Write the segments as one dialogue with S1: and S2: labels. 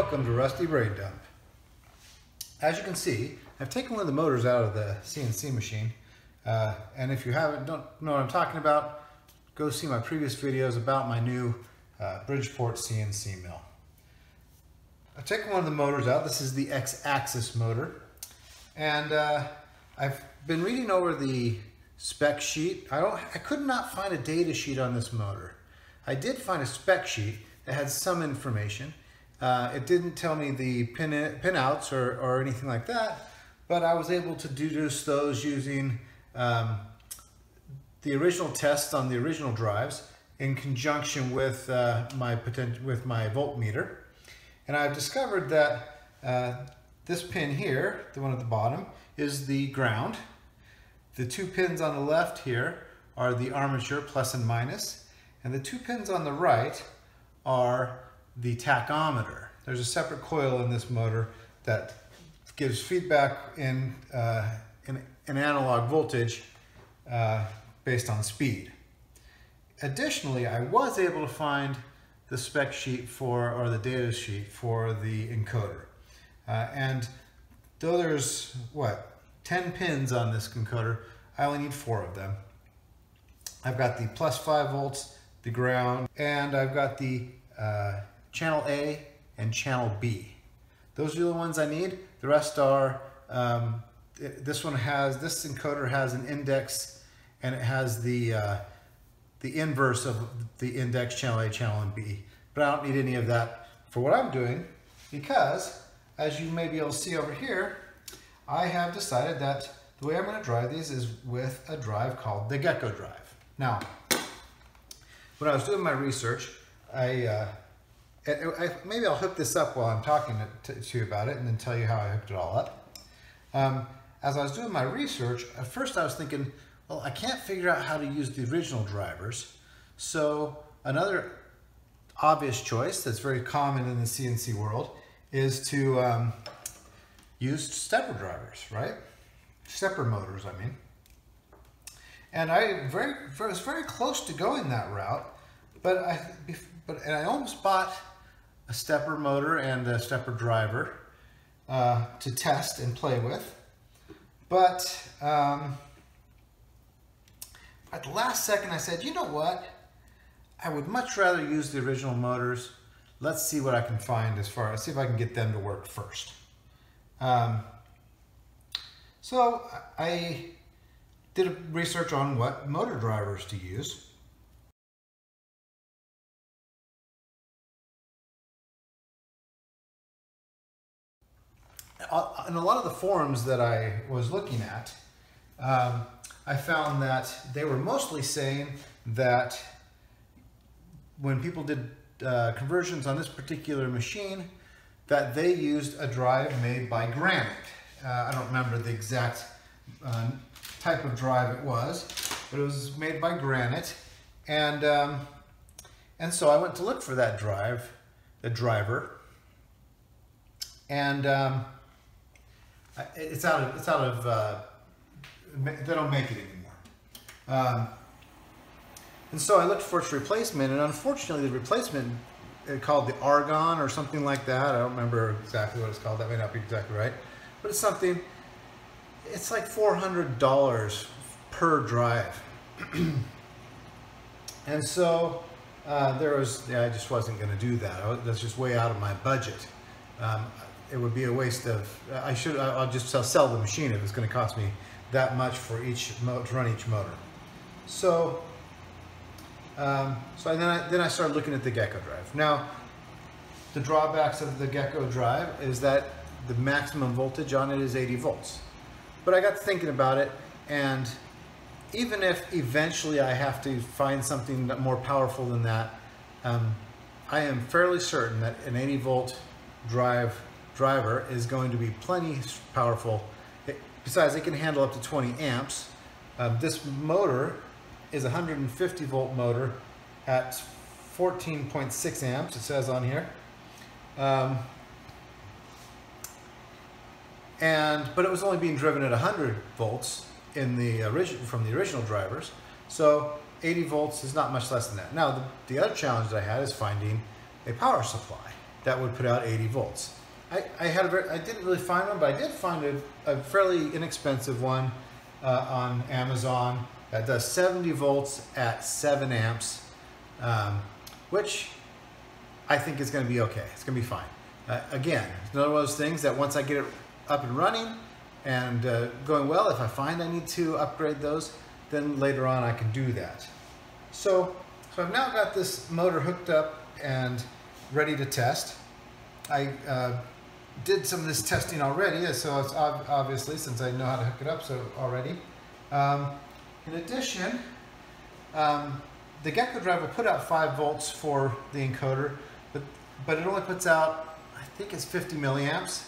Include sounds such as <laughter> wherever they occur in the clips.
S1: Welcome to Rusty Brain Dump. As you can see, I've taken one of the motors out of the CNC machine. Uh, and if you haven't, don't know what I'm talking about, go see my previous videos about my new uh, Bridgeport CNC mill. I've taken one of the motors out. This is the X-axis motor. And uh, I've been reading over the spec sheet. I, don't, I could not find a data sheet on this motor. I did find a spec sheet that had some information. Uh, it didn't tell me the pin, pinouts or, or anything like that, but I was able to deduce those using um, the original tests on the original drives in conjunction with uh, my potential with my voltmeter. And I've discovered that uh, this pin here, the one at the bottom, is the ground. The two pins on the left here are the armature plus and minus, and the two pins on the right are the tachometer. There's a separate coil in this motor that gives feedback in, uh, in, in, analog voltage uh, based on speed. Additionally, I was able to find the spec sheet for, or the data sheet for the encoder. Uh, and though there's, what, 10 pins on this encoder, I only need four of them. I've got the plus five volts, the ground, and I've got the uh, channel A and channel B. Those are the ones I need. The rest are, um, this one has, this encoder has an index and it has the, uh, the inverse of the index channel A, channel and B. But I don't need any of that for what I'm doing because as you may be able to see over here, I have decided that the way I'm going to drive these is with a drive called the Gecko drive. Now, when I was doing my research, I, uh, I, maybe I'll hook this up while I'm talking to, to, you about it and then tell you how I hooked it all up. Um, as I was doing my research, at first I was thinking, well, I can't figure out how to use the original drivers. So another obvious choice that's very common in the CNC world is to um, use stepper drivers, right? Stepper motors, I mean. And I very, was very close to going that route, but I, but and I almost bought a stepper motor and a stepper driver uh, to test and play with. But um, at the last second, I said, you know what? I would much rather use the original motors. Let's see what I can find as far as, see if I can get them to work first. Um, so I did a research on what motor drivers to use. In a lot of the forums that I was looking at, um, I found that they were mostly saying that when people did uh, conversions on this particular machine, that they used a drive made by Granite. Uh, I don't remember the exact uh, type of drive it was, but it was made by Granite. And, um, and so I went to look for that drive, the driver, and um, it's out of, it's out of, uh, they don't make it anymore. Um, and so I looked for its replacement, and unfortunately the replacement called the Argon or something like that. I don't remember exactly what it's called. That may not be exactly right. But it's something, it's like $400 per drive. <clears throat> and so uh, there was, yeah, I just wasn't going to do that. that's just way out of my budget. Um, it would be a waste of, I should, I'll just sell, the machine if it's going to cost me that much for each, to run each motor. So, um, so then I, then I started looking at the Gecko drive. Now, the drawbacks of the Gecko drive is that the maximum voltage on it is 80 volts. But I got thinking about it, and even if eventually I have to find something more powerful than that, um, I am fairly certain that an 80 volt drive driver is going to be plenty powerful. It, besides, it can handle up to 20 amps. Um, this motor is a 150 volt motor at 14.6 amps, it says on here. Um, and but it was only being driven at 100 volts in the from the original drivers. So 80 volts is not much less than that. Now the, the other challenge that I had is finding a power supply. that would put out 80 volts. I, I had a very, I didn't really find one, but I did find a, a fairly inexpensive one uh, on Amazon that does 70 volts at 7 amps, um, which I think is going to be okay. It's going to be fine. Uh, again, it's one of those things that once I get it up and running and uh, going well, if I find I need to upgrade those, then later on I can do that. So, so I've now got this motor hooked up and ready to test. I uh, did some of this testing already, so it's ob obviously since I know how to hook it up so already. Um, in addition, um, the Gecko drive will put out 5 volts for the encoder, but, but it only puts out, I think it's 50 milliamps.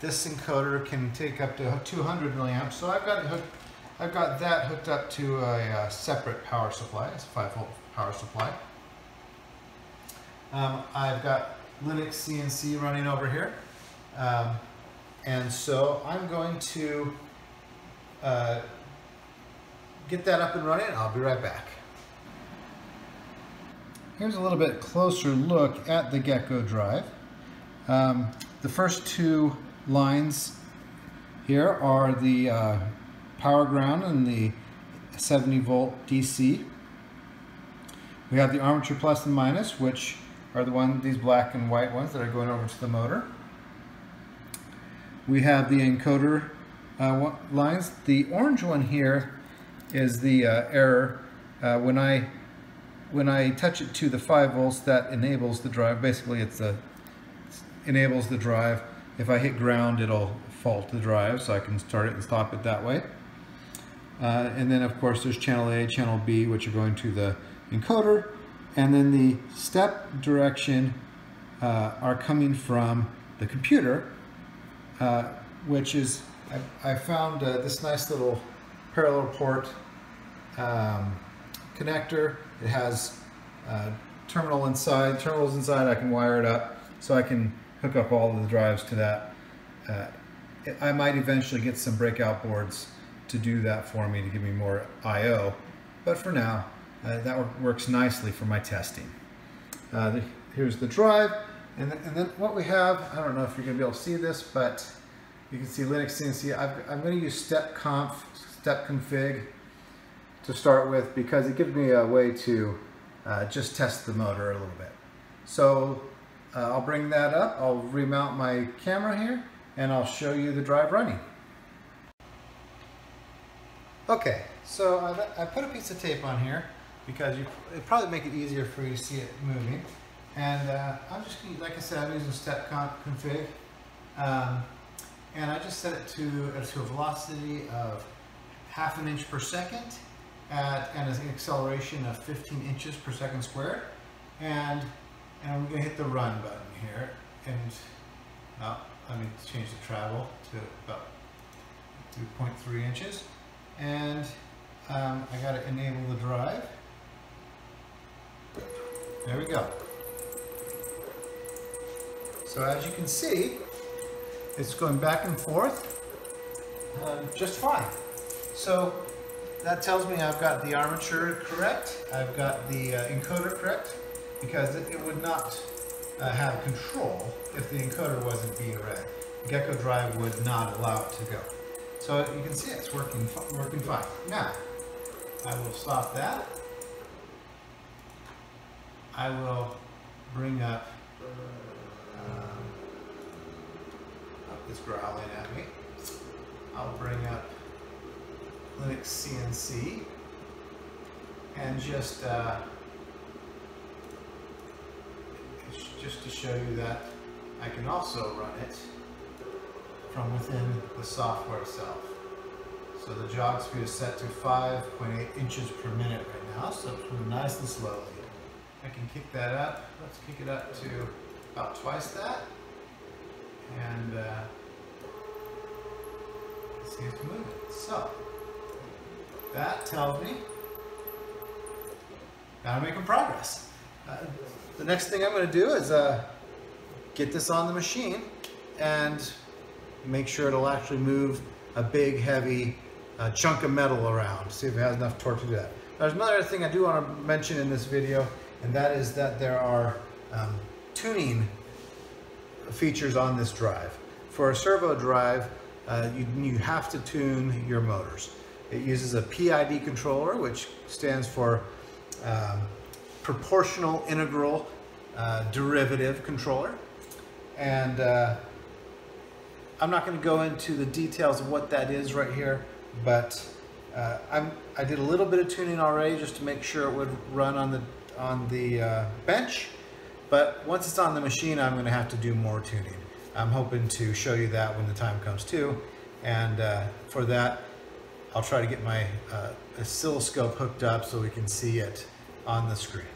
S1: This encoder can take up to 200 milliamps, so I've got hooked, I've got that hooked up to a, a uh, separate power supply. It's a 5 volt power supply. Um, I've got Linux CNC running over here. Um, and so I'm going to uh, get that up and running. I'll be right back. Here's a little bit closer look at the Gecko drive. Um, the first two lines here are the uh, power ground and the 70 volt DC. We have the armature plus and minus, which are the one these black and white ones that are going over to the motor. We have the encoder uh, lines. The orange one here is the uh, error. Uh, when I when I touch it to the 5 volts, that enables the drive. Basically, it's a enables the drive. If I hit ground, it'll fault the drive, so I can start it and stop it that way. Uh, and then, of course, there's channel A, channel B, which are going to the encoder, and then the step direction uh, are coming from the computer, uh, which is, I, I found uh, this nice little parallel port um, connector. It has uh, terminal inside, terminals inside, I can wire it up so I can hook up all of the drives to that. Uh, I might eventually get some breakout boards to do that for me to give me more I.O. But for now, uh, that works nicely for my testing. Uh, the, here's the drive, and, and then what we have, I don't know if you're going to be able to see this, but you can see Linux CNC. i am going to use step conf, step config to start with because it gives me a way to uh, just test the motor a little bit. So uh, I'll bring that up, I'll remount my camera here, and I'll show you the drive running. Okay, so I, put a piece of tape on here because you, it probably make it easier for you to see it moving. And uh, I'm just, like I said, I'm using step config. Um, and I just set it to, uh, to a velocity of half an inch per second at, and an acceleration of 15 inches per second squared. And, and I'm going to hit the run button here. And uh, let me change the travel to about 2.3 inches. And um, I got to enable the drive. There we go. So as you can see, it's going back and forth uh, just fine. So that tells me I've got the armature correct, I've got the uh, encoder correct, because it, it would not uh, have control if the encoder wasn't being read. Gecko Drive would not allow it to go. So you can see it's working, working fine. Now, I will stop that. I will bring up, it's growling at me. I'll bring up Linux CNC and just uh, just to show you that I can also run it from within the software itself. So the jog speed is set to 5.8 inches per minute right now, so it's moving nice and slowly. I can kick that up. Let's kick it up to about twice that. And uh, So that tells me that I'm making progress. Uh, the next thing I'm going to do is uh, get this on the machine and make sure it'll actually move a big, heavy uh, chunk of metal around. See if it has enough torque to do that. There's another thing I do want to mention in this video and that is that there are um, tuning features on this drive. For a servo drive, uh, you, you have to tune your motors. It uses a PID controller, which stands for um, Proportional Integral uh, Derivative Controller. And uh, I'm not going to go into the details of what that is right here, but uh, I did a little bit of tuning already just to make sure it would run on the, on the uh, bench. But once it's on the machine, I'm going to have to do more tuning. I'm hoping to show you that when the time comes too. And uh, for that, I'll try to get my uh, oscilloscope hooked up so we can see it on the screen.